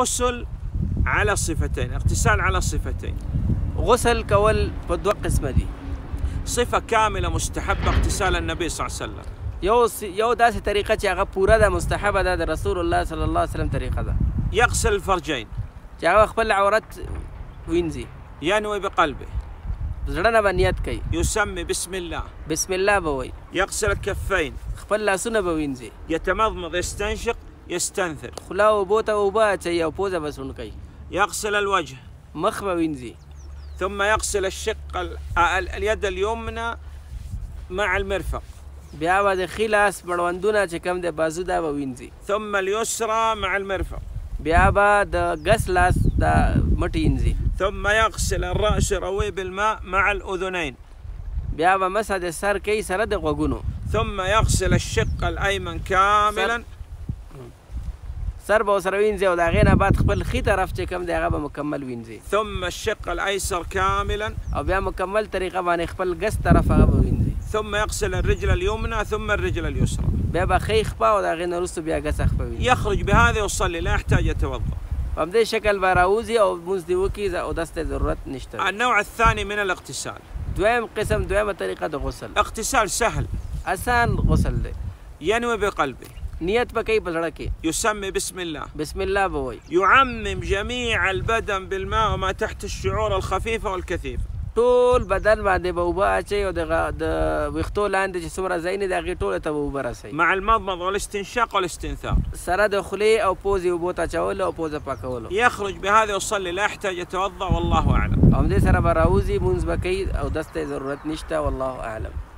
الغسل على صفتين اغتسال على صفتين. غسل کول په دوه قسمة دي. صفة كاملة مستحبة اغتسال النبي صلى الله عليه وسلم. یو س- یو داسې طریقه چې هغه پوره ده مستحبة ده د رسول الله صلی الله علیه وسلم طریقه ده يغسل الفرجين. چې هغه خپل عورت وینځي ينوي بقلبه. زړه نه نیت کوي. يسمي بسم الله. بسم الله به وایي يغسل الكفين. خپل لاسونه به وینځي يتمضمض يستنشق. يستنثر. اوبه اچوي أو پوزه به سون کوي يغسل الوجه. مخ به وینځي ثم يغسل الشق ال- ال- اليد اليمنى مع المرفق. بیا به د ښي لاس مړوندونه چې کم دی بازو دا به وینځي ثم اليسرى مع المرفق. بیا به د ګس لاس د مټ وینځي ثم يغسل الرأس يرويه بالماء مع الأذنين. بیا به مسح د سر کوي سره د ثم يغسل الشق الأيمن كاملا. سر به ورسره وینځي أو د هغې نه بعد خپل ښي طرف چې کم دی هغه به مکمل وینځي ثم الشق الأيسر كاملا. أو بیا مکمل طریقه باندې خپل ګس طرف هغه به وینځي ثم يغسل الرجل اليمنى ثم الرجل اليسرى. بیا به ښی خپه أو د هغې نه وروسته بیا ګس خپه وینځي يخرج بهذا ويصلي لا يحتاج يتوضأ. په همدې شکل به راوځي أو مونځ دې وکړي أو داسې ضرورت نشته النوع الثاني من الاغتسال. دویم قسم دویمه طریقه د غسل. اغتسال سهل. آسان غسل دی ينوي بقلبه په زړه کې يسمي بسم الله. بسم الله به وایي يعمم جميع البدن بالماء وما تحت الشعور الخفيفة والكثيفة ټول بدن باندې به اوبه اچوي أو د د ویښتو لاندې چې څومره ځای نه دی هغې ټولو ته به اوبه رسوي مع المضمض والاستنشاق والاستنثار. سرة د خولې أو پوزې اوبو ته اچولو أو پوزه پاکولو. يخرج بهذا ويصلي لا يحتاج يتوضأ والله أعلم. أو همدې سرة به راوځي مونځ به کوي أو دس ته یې ضرورت نشته والله أعلم.